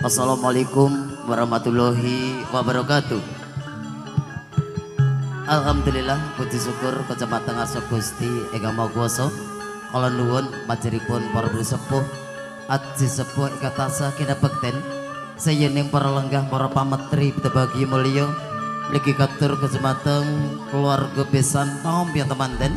Assalamualaikum warahmatullahi wabarakatuh. Alhamdulillah puji syukur kecepatan ngarsa Gusti ingkang Maha Kuwasa. Kala nuwun majeripun para sepuh aji sepuh ikatasa kinabekten sayening para lenggah para pametri tebagi mulya. Mligi katur kecepatan keluarga besan pangompian temanten.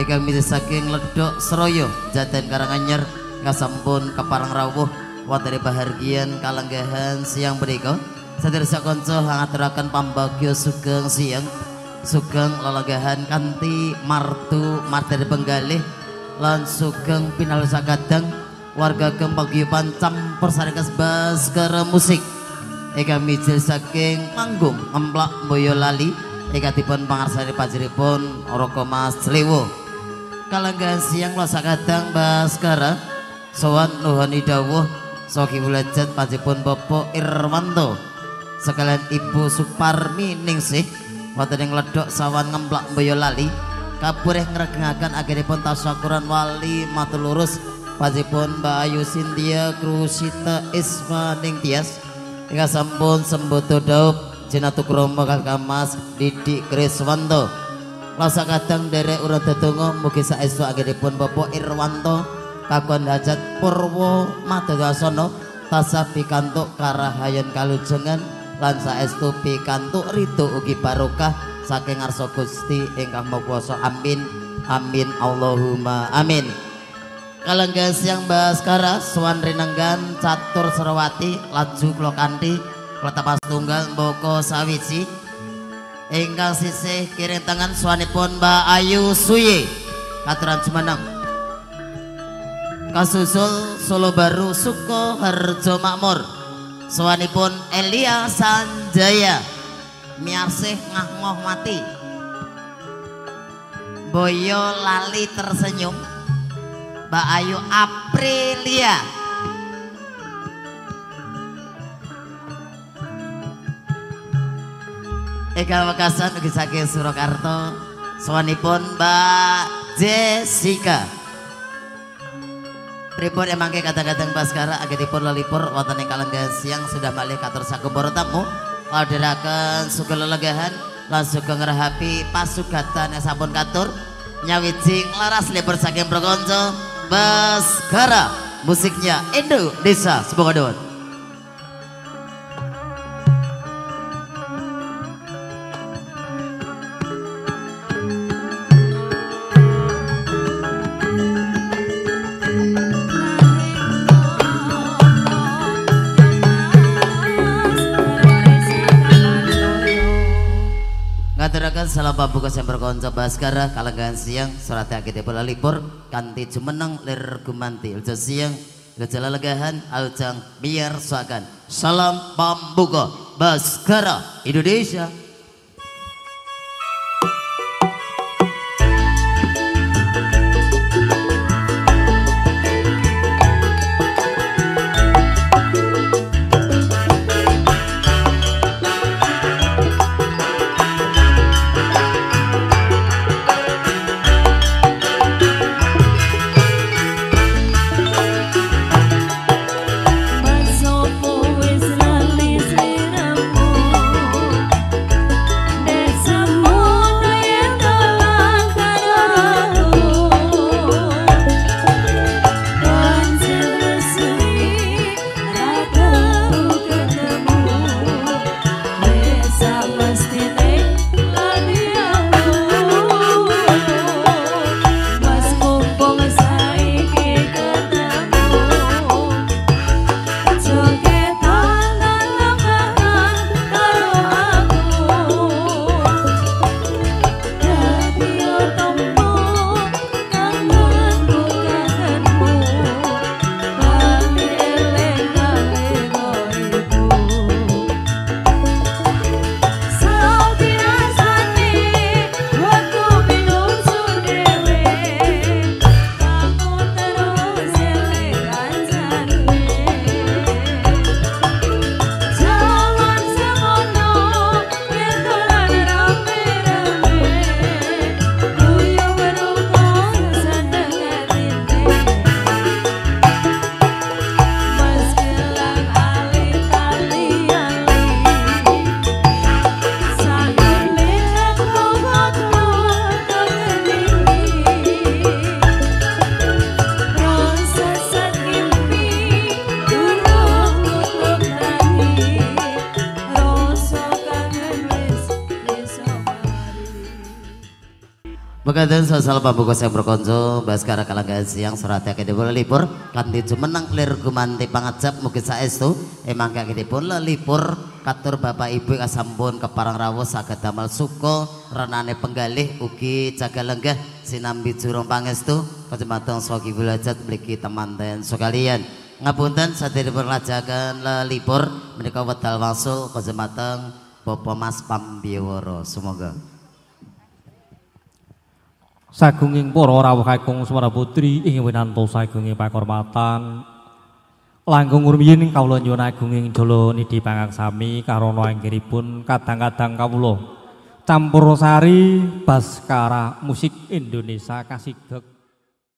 Ingkang misi saking ledok Seroyo Jaten Karanganyar ngasampun keparang rawuh wateri bahagian kalenggahan siang beriko Sadirsa konco hangaturakan pambagyo sugeng siang. Sugeng lelagahan kanti martu martiri penggalih lan sugeng pinal sakadang warga kempagiyupan campur sarikas baskara musik. Eka mijil saking manggung ngemplak boyolali Eka tipun pangarsari pajiripun Roko Mas Lewo kalenggahan siang lo sakadang baskara Sowan nuhani dawuh Soki Wulajat pajipun Bapak Irwanto. Sekalian Ibu Suparmi Ningsih. Wonten ing ledok sawan ngemplak Boyolali. Kabureh ngregengaken akhiripun tasyakuran wali matur lurus pajipun Mbak Ayu Sintia Krusita Isma Ning Tias. Ing sampun sembodo daup Jinatu Kromo Kakak Mas Didik Kriswanto Lasa kadang derek urut tetunggo mugi saestu akhiripun Bapak Irwanto kakon hajat Purwo Madagasono tasah pikantuk karahayan kalujengan lan saestu pikantuk ritu ugi barokah saking ngarsa Gusti ingkang Maha amin. Amin. Allahumma amin. Kalengga siang Baskara Swan Rinenggan Catur Serawati laju kula kanthi kula tapas tunggal Mboko Sawiji. Ingkang sisih kiring tangan swanipun Mbak Ayu Suye. Katuran Jumeneng kasusul Solo Baru Suko Harjo Makmur. Suwanipun Elia Sanjaya. Miarsih ngah mati. Boyo Lali tersenyum. Mbak Ayu Aprilia. Eka Wakasan ugi saking Surakarta. Suwanipun Mbak Jessica Pripun emangke kata-kata Baskara agetipun lalipur wonten ing kalenggahan siang sudah malih katur sakumpara tamu. Laderaken sugeng lelegahan lan sugeng ngerahapi pasugatan yang sampun katur. Nyawijing laras lipur saking Prokonco Baskara musiknya Indo Desa semoga doa Ngaturaken salam pambuka yang berkonco Baskara kalenggahan siang surat akite bola libur kanti jumeneng lir gumanti. Ilja siang gejala legahan aljang biar suakan salam pambuka Baskara Indonesia Begadang sosial pambuka saya berkonco Baskara kalangga siang suratnya kede bola lipur Kanti cumenang lir gumanti Mungkin saestu. Emang kaki pun lipur Katur bapak ibu kasampun keparang rawo Saged damel suko Renane penggalih Ugi jaga lenggah. Sinambi jurung pangestu. Kecematan sogi bulajat Memiliki teman-teman sekalian. Ngapunten sadari perlajakan lelipur Menikah wedal wangsul Kecematan Bopo Mas Pambiworo Semoga sagunging para rawuh kakung Semara Putri ing winanto sagunging pakormatan. Langkung rumiyin kawula nyuwun agunging jala nidhi pangaksami karana anggenipun kadang-kadang kawula. Campur sari baskara musik Indonesia kasigek